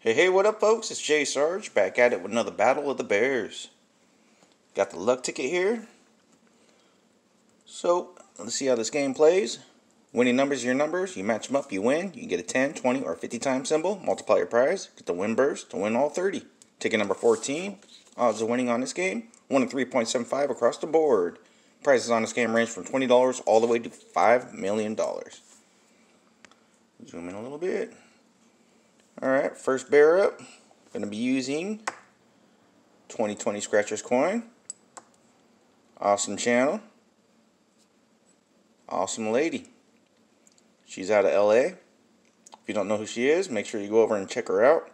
Hey, hey, what up, folks? It's Jay Sarge back at it with another Battle of the Bears. Got the luck ticket here. So, let's see how this game plays. Winning numbers are your numbers. You match them up, you win. You get a 10, 20, or 50 time symbol. Multiply your prize. Get the win burst to win all 30. Ticket number 14. Odds of winning on this game 1 in 3.75 across the board. Prices on this game range from $20 all the way to $5 million. Zoom in a little bit. Alright, first bear up. Going to be using 2020 Scratchers coin. Awesome channel. Awesome lady. She's out of LA. If you don't know who she is, make sure you go over and check her out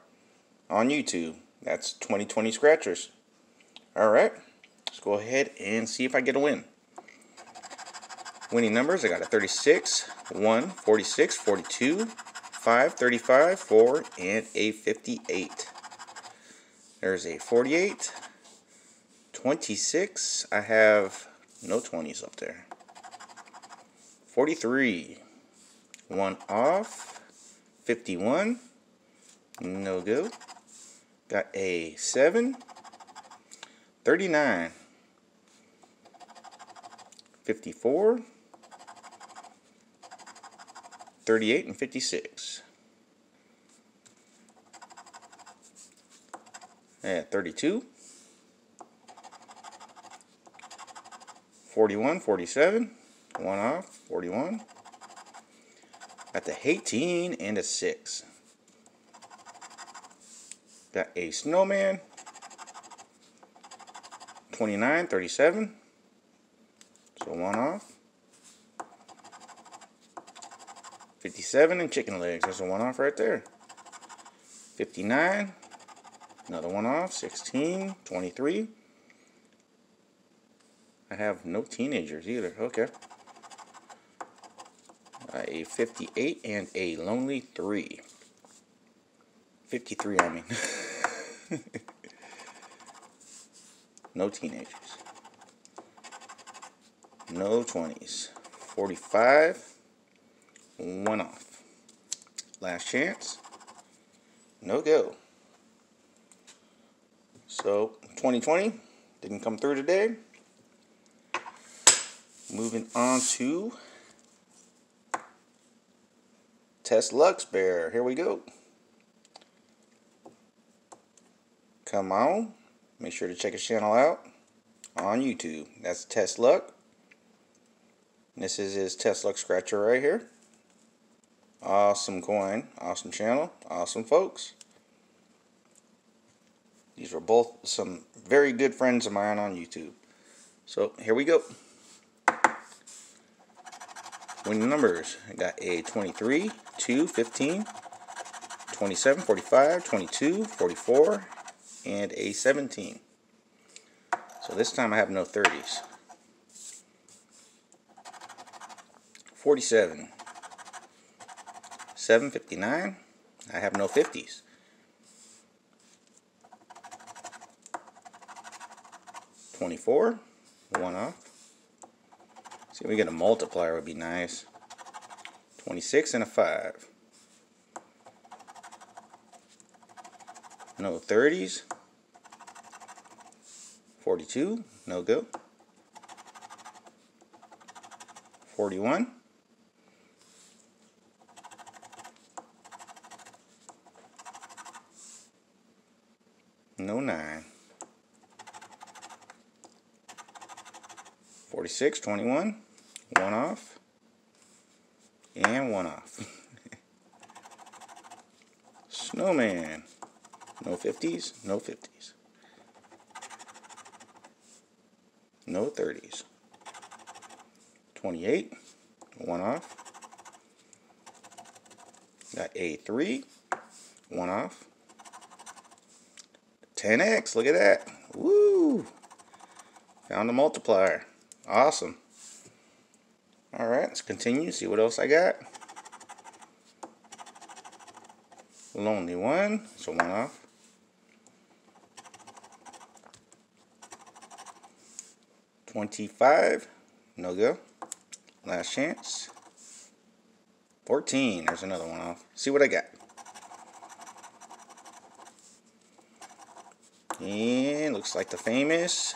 on YouTube. That's 2020 Scratchers. Alright, let's go ahead and see if I get a win. Winning numbers, I got a 36, 1, 46, 42, 5, 35, 4, and a 58. There's a 48, 26. I have no 20s up there. 43, 1 off, 51, no go. Got a 7, 39, 54, 38 and 56. At 32. 41, 47. One off, 41. Got the 18 and a 6. Got a snowman. 29, 37. So one off. 57 and chicken legs. There's a one off right there. 59. Another one off. 16. 23. I have no teenagers either. Okay. a 58 and a lonely 3. 53, I mean. no teenagers. No 20s. 45. One off. Last chance. No go. So, 2020 didn't come through today. Moving on to Test Luck's Bear. Here we go. Come on. Make sure to check his channel out on YouTube. That's Test Luck. This is his Test Luck Scratcher right here. Awesome coin, awesome channel, awesome folks. These were both some very good friends of mine on YouTube. So here we go. Winning numbers. I got a 23, 2, 15, 27, 45, 22, 44, and a 17. So this time I have no 30s. 47, 759. I have no 50s. Twenty-four, one off. See, we get a multiplier would be nice. Twenty-six and a five. No thirties. Forty-two, no go. Forty-one. No 9. 46, 21, 1 off, and 1 off. Snowman, no 50s, no 50s. No 30s. 28, 1 off. Got a 3, 1 off. 10x, look at that. Woo! Found the multiplier. Awesome. Alright, let's continue, see what else I got. Lonely one, so one off. Twenty-five, no go. Last chance. Fourteen, there's another one off. See what I got. And looks like the famous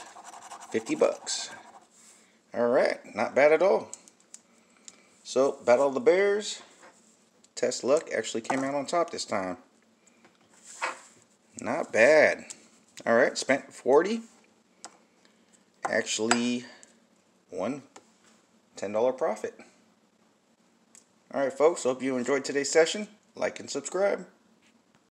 50 bucks. Alright, not bad at all. So, Battle of the Bears, Test Luck actually came out on top this time. Not bad. Alright, spent 40 Actually, one $10 profit. Alright folks, hope you enjoyed today's session. Like and subscribe.